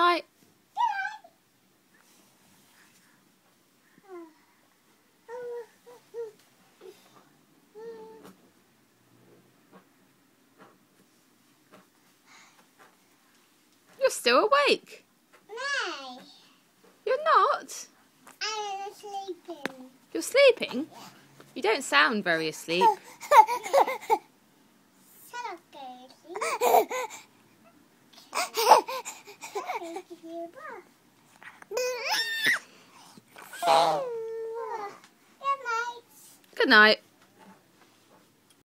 night. You're still awake. No. You're not. I'm sleeping. You're sleeping? You don't sound very asleep. Good night.